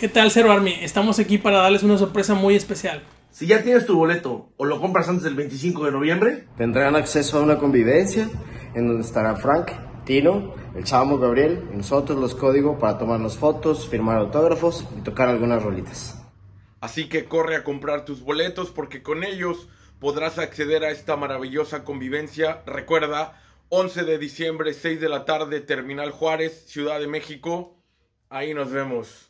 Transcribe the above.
¿Qué tal, Zero Army? Estamos aquí para darles una sorpresa muy especial. Si ya tienes tu boleto o lo compras antes del 25 de noviembre, tendrán acceso a una convivencia en donde estará Frank, Tino, el chamo Gabriel y nosotros los códigos para tomarnos fotos, firmar autógrafos y tocar algunas rolitas. Así que corre a comprar tus boletos porque con ellos podrás acceder a esta maravillosa convivencia. Recuerda, 11 de diciembre, 6 de la tarde, Terminal Juárez, Ciudad de México. Ahí nos vemos.